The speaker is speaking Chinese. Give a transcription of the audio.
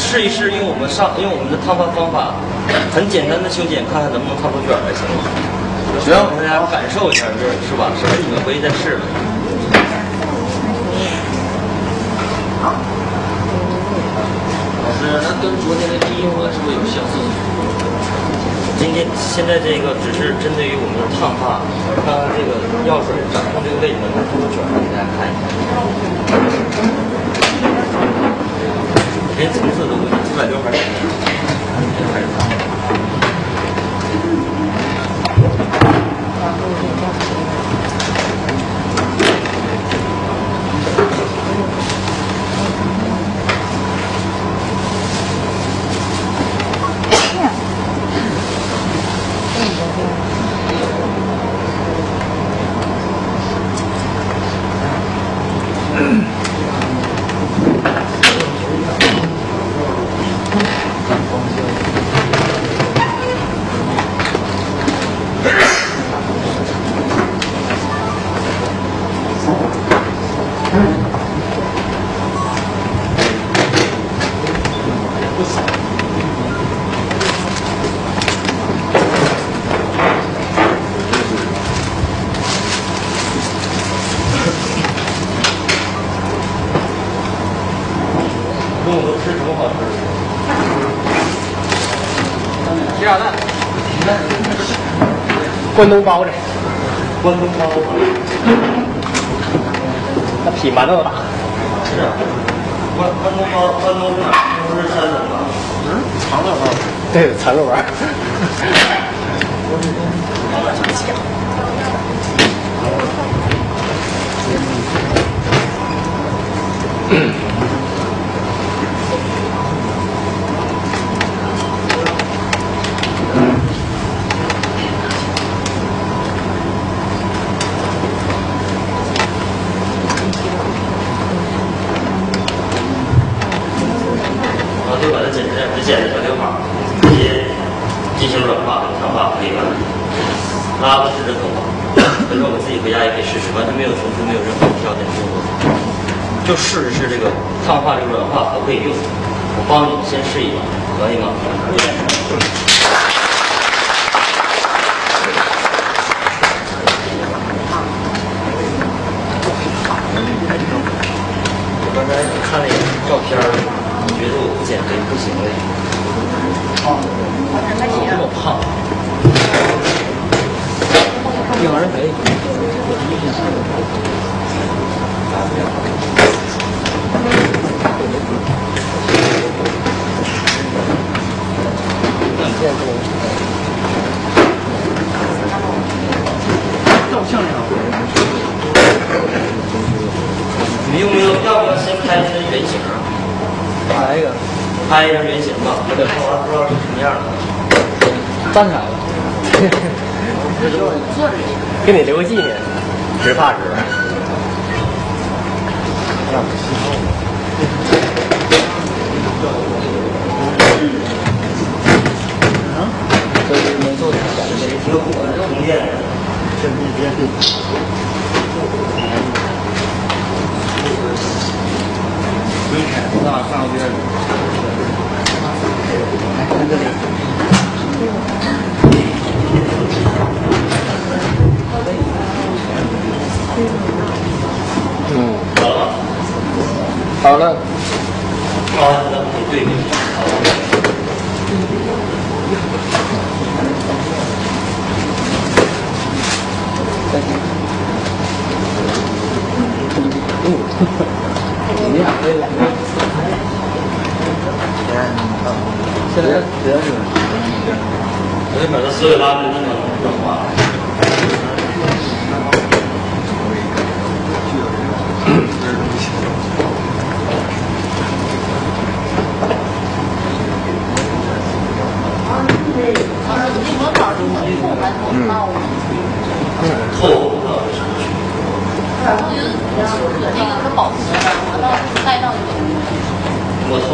们试一试，用我们上用我们的烫发方法，很简单的修剪，看看能不能烫出卷来，行吗？行让大家感受一下，这是吧？是不是你们回去再试了？老师，那跟昨天的第一模是不是有相似？今天现在这个只是针对于我们的烫发，看看这个药水掌控这个位置能不能出卷来，给大家看一下。连层次都不一样，一百六还是好吃的？鸡鸭蛋，关东包子，关东包子。那比馒头大。是啊，关关东包，关东是哪儿？不是山东的。嗯，长乐包。对，馋着玩剪成只剪成小刘海儿，直接进行软化和烫发，可以吧？拉不是真头发，反正我们自己回家也可以试试，完全没有重复，没有任何挑选动作，就试一试这个烫发这个软化可不可以用。我帮你先试一把，可以吗？我原型啊？来一个，拍一张原型吧，我得拍完不知道是什么样的。站起来了。给你留个纪念，植发时。这是没做的感觉。挺火的，充电的。不用开，那上个月。嗯，好了？好了。好，咱们可以对比一下。你俩这两个，现在主要是我得把它所有拉链都能软化。透不知道是什么区别。那个是保持的，拿到带到摸透。